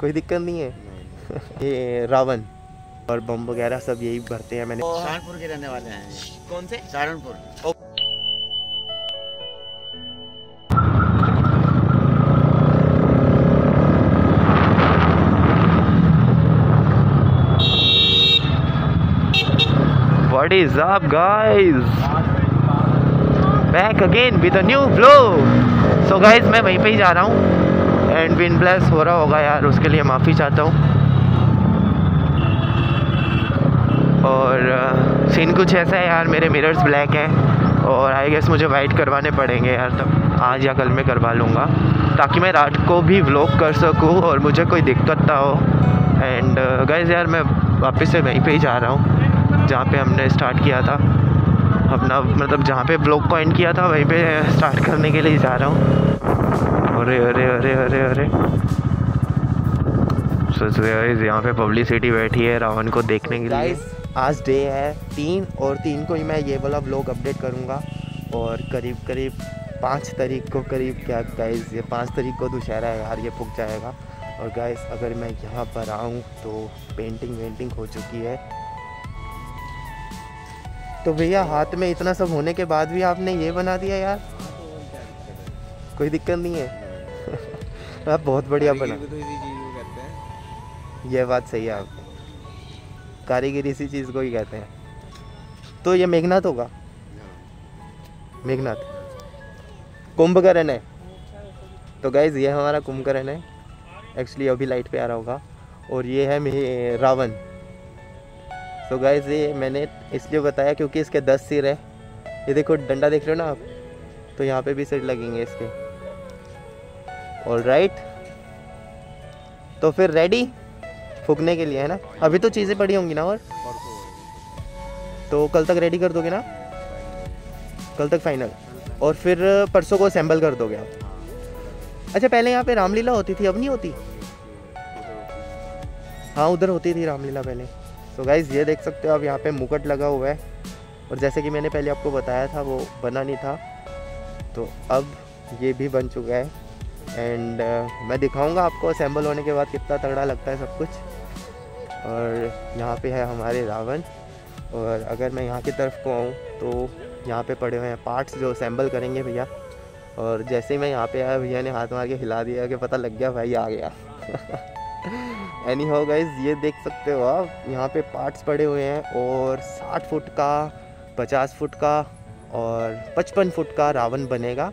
कोई दिक्कत नहीं है। ये रावण और बम वगैरह सब यही भरते हैं मैंने। सहारनपुर के रहने वाले हैं। कौन से? Saharanpur. What is up guys? Back again with a new vlog. So guys मैं वहीं पे ही जा रहा हूँ। एंड विन प्लस हो रहा होगा यार, उसके लिए माफ़ी चाहता हूँ। और सीन कुछ ऐसा है यार, मेरे मिरर्स ब्लैक हैं। और आई गेस मुझे वाइट करवाने पड़ेंगे यार, तब आज या कल मैं करवा लूँगा। ताकि मैं रात को भी व्लॉग कर सकूँ और मुझे कोई दिक्कत ना हो। एंड गाइज़ यार, मैं वापस से वहीं पे ही जा रहा हूँ, जहाँ पे हमने स्टार्ट किया था। अपना मतलब जहाँ पे ब्लॉग को एंड किया था, वहीं पे स्टार्ट करने के लिए जा रहा हूँ। अरे अरे अरे अरे अरे। सोच गाइस यहाँ पे पब्लिसिटी बैठी है रावण को देखने के लिए। आज डे है, तीन और तीन को ही मैं ये वाला ब्लॉग अपडेट करूँगा। और करीब करीब पाँच तारीख को, करीब क्या गाइस ये पाँच तारीख को दुशहरा है यार, ये पुग जाएगा। और गाइस अगर मैं यहाँ पर आऊँ तो पेंटिंग वेंटिंग हो चुकी है। तो भैया, हाथ में इतना सब होने के बाद भी आपने ये बना दिया यार? कोई दिक्कत नहीं है। आप बहुत बढ़िया बना। ये बात सही है आपकी। कारीगरी इसी चीज़ को ही कहते हैं। तो ये मेघनाथ होगा? मेघनाथ। कुंभकर्ण है। तो गाइज़ ये हमारा कुंभकर्ण है। एक्चुअली अभी लाइट पे आ रहा होगा। और ये है रावण। तो गाइज़ ये मैंने इसलिए बताया क्योंकि इसके दस सिर है। ये देखो डंडा देख रहे हो ना आप? तो यहाँ पे भी सिर लगेंगे इसके। ऑल राइट तो फिर रेडी फूकने के लिए, है ना? अभी तो चीज़ें पड़ी होंगी ना और? तो कल तक रेडी कर दोगे ना? कल तक फाइनल और फिर परसों को असेंबल कर दोगे आप. अच्छा पहले यहाँ पे रामलीला होती थी, अब नहीं होती? हाँ उधर होती थी रामलीला पहले. तो गाइज़ ये देख सकते हो आप, यहाँ पे मुकुट लगा हुआ है. और जैसे कि मैंने पहले आपको बताया था, वो बना नहीं था. तो अब ये भी बन चुका है. एंड uh, मैं दिखाऊँगा आपको असेंबल होने के बाद कितना तगड़ा लगता है सब कुछ। और यहाँ पे है हमारे रावण। और अगर मैं यहाँ की तरफ़ को आऊँ तो यहाँ पे पड़े हुए हैं पार्ट्स जो असेंबल करेंगे भैया। और जैसे ही मैं यहाँ पे आया भैया ने हाथ मार के हिला दिया कि पता लग गया भाई आ गया। एनी हो गाइज़ ये देख सकते हो आप यहाँ पे पार्ट्स पड़े हुए हैं और 60 फुट का 50 फुट का और 55 फुट का रावण बनेगा।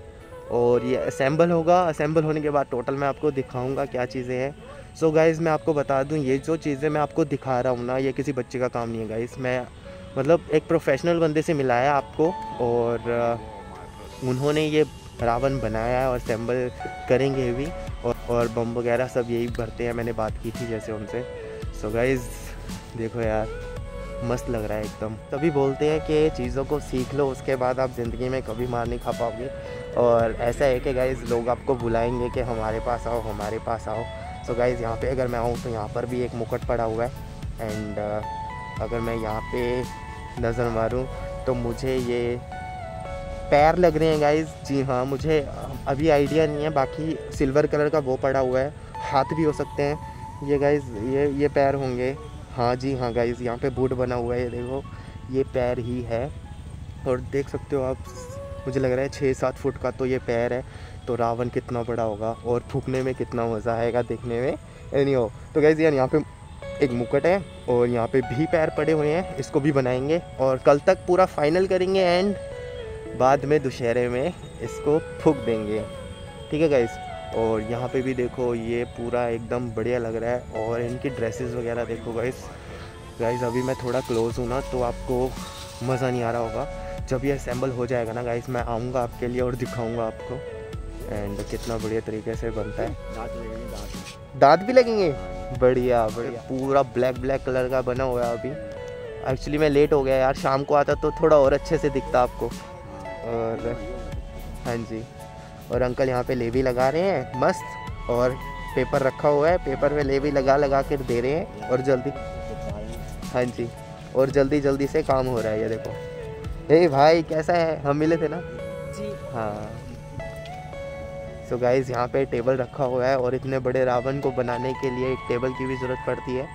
और ये असेंबल होगा। असेंबल होने के बाद टोटल मैं आपको दिखाऊँगा क्या चीज़ें हैं। सो गाइज़ मैं आपको बता दूँ, ये जो चीज़ें मैं आपको दिखा रहा हूँ ना, ये किसी बच्चे का काम नहीं है गाइज़ मैं मतलब एक प्रोफेशनल बंदे से मिलाया आपको और उन्होंने ये रावण बनाया है और असेंबल करेंगे भी। और और बम वगैरह सब यही भरते हैं, मैंने बात की थी जैसे उनसे। सो so गाइज़ देखो यार। मस्त लग रहा है एकदम। तभी बोलते हैं कि चीज़ों को सीख लो उसके बाद आप ज़िंदगी में कभी मार नहीं खा पाओगे। और ऐसा है कि गाइज़ लोग आपको बुलाएँगे कि हमारे पास आओ हमारे पास आओ। सो गाइज़ यहाँ पे अगर मैं आऊँ तो यहाँ पर भी एक मुकुट पड़ा हुआ है। एंड uh, अगर मैं यहाँ पे नज़र मारूँ तो मुझे ये पैर लग रहे हैं गाइज़ जी हाँ मुझे अभी आइडिया नहीं है। बाकी सिल्वर कलर का वो पड़ा हुआ है। हाथ भी हो सकते हैं। ये गाइज़ ये ये पैर होंगे। हाँ जी हाँ गाइज़ यहाँ पे बूट बना हुआ है देखो, ये पैर ही है। और देख सकते हो आप, मुझे लग रहा है छः सात फुट का तो ये पैर है तो रावण कितना बड़ा होगा और फूकने में कितना मज़ा आएगा देखने में। एनी हो तो गैस यार यहाँ पे एक मुकुट है और यहाँ पे भी पैर पड़े हुए हैं, इसको भी बनाएँगे और कल तक पूरा फाइनल करेंगे एंड बाद में दुशहरे में इसको फूक देंगे। ठीक है गाइस और यहाँ पे भी देखो ये पूरा एकदम बढ़िया लग रहा है। और इनकी ड्रेसेस वगैरह देखो गाइस गाइस अभी मैं थोड़ा क्लोज हूँ ना तो आपको मज़ा नहीं आ रहा होगा। जब ये असेंबल हो जाएगा ना गाइस मैं आऊँगा आपके लिए और दिखाऊँगा आपको। एंड कितना बढ़िया तरीके से बनता है। दांत भी लगेंगे? बढ़िया बढ़िया। पूरा ब्लैक ब्लैक कलर का बना हुआ है अभी। एक्चुअली मैं लेट हो गया यार शाम को आता तो थोड़ा और अच्छे से दिखता आपको। और हाँ जी। और अंकल यहाँ पे लेवी लगा रहे हैं मस्त। और पेपर रखा हुआ है पेपर में लेवी लगा लगा कर दे रहे हैं और जल्दी। हाँ जी और जल्दी जल्दी से काम हो रहा है ये देखो। हे भाई कैसा है? हम मिले थे ना? जी। हाँ। सो गाइज़ यहाँ पे टेबल रखा हुआ है और इतने बड़े रावण को बनाने के लिए एक टेबल की भी ज़रूरत पड़ती है।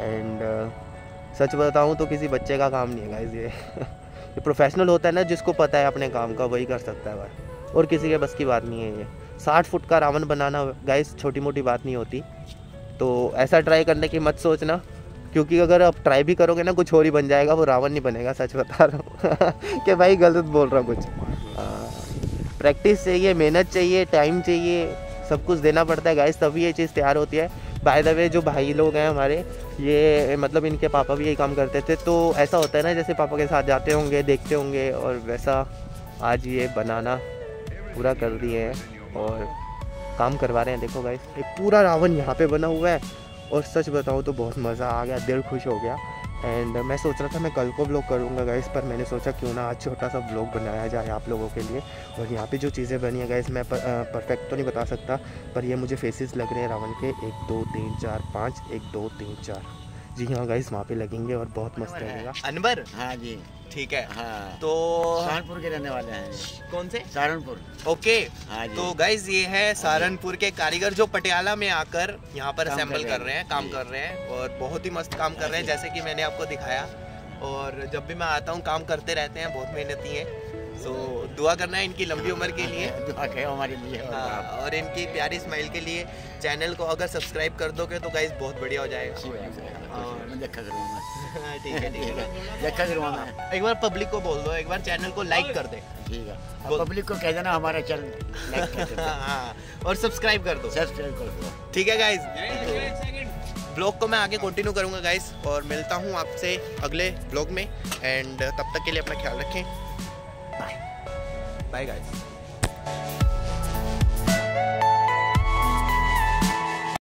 एंड uh, सच बताऊँ तो किसी बच्चे का काम नहीं है गाइज़ ये। ये प्रोफेशनल होता है ना जिसको पता है अपने काम का वही कर सकता है भाई और किसी के बस की बात नहीं है ये। साठ फुट का रावण बनाना गाइस छोटी मोटी बात नहीं होती। तो ऐसा ट्राई करने की मत सोचना, क्योंकि अगर आप ट्राई भी करोगे ना, कुछ और ही बन जाएगा, वो रावण नहीं बनेगा, सच बता रहा हूँ। कि भाई गलत बोल रहा हूँ कुछ। प्रैक्टिस चाहिए, मेहनत चाहिए टाइम चाहिए, सब कुछ देना पड़ता है गाइस तभी ये चीज़ तैयार होती है। बाय द वे जो भाई लोग हैं हमारे, ये मतलब इनके पापा भी यही काम करते थे तो ऐसा होता है ना, जैसे पापा के साथ जाते होंगे, देखते होंगे, और वैसा आज ये बनाना। पूरा कर दिए हैं और काम करवा रहे हैं। देखो गाइस एक पूरा रावण यहाँ पे बना हुआ है और सच बताऊँ तो बहुत मज़ा आ गया, दिल खुश हो गया। एंड मैं सोच रहा था मैं कल को ब्लॉग करूँगा गाइस पर मैंने सोचा क्यों ना आज छोटा सा ब्लॉग बनाया जाए आप लोगों के लिए। और यहाँ पे जो चीज़ें बनी है गाइस मैं परफेक्ट तो नहीं बता सकता, पर ये मुझे फेसेस लग रहे हैं रावण के। एक, दो, तीन, चार, पाँच, एक, दो, तीन, चार। जी हाँ गाइस वहाँ पे लगेंगे और बहुत मस्त लगेगा अनबर हाँ जी। ठीक है। हाँ। तो सहारनपुर के रहने वाले हैं। कौन से? सहारनपुर। ओके। हाँ जी। तो गाइज़ ये है सहारनपुर के कारीगर जो पटियाला में आकर यहाँ पर असेंबल कर कर रहे हैं। हैं। काम कर रहे हैं और बहुत ही मस्त काम कर रहे हैं। जैसे कि मैंने आपको दिखाया। और जब भी मैं आता हूँ काम करते रहते हैं बहुत मेहनती हैं। सो दुआ करना है इनकी लंबी उम्र के लिए। दुआ करो हमारे लिए और हाँ, और इनकी प्यारी स्माइल के लिए चैनल को अगर सब्सक्राइब कर दोगे तो गाइज़ बहुत बढ़िया हो जाएगा। है। ठीक है ठीक है। एक बार पब्लिक को बोल दो एक बार चैनल को लाइक कर दे। ठीक है। पब्लिक को कह देना हमारा चैनल लाइक कर देना हाँ, और सब्सक्राइब कर दो। सब्सक्राइब कर दो। ठीक है गाइज़ ब्लॉग को मैं आगे कंटिन्यू करूँगा गाइज़ और मिलता हूँ आपसे अगले ब्लॉग में। एंड तब तक के लिए अपना ख्याल रखें। Bye guys.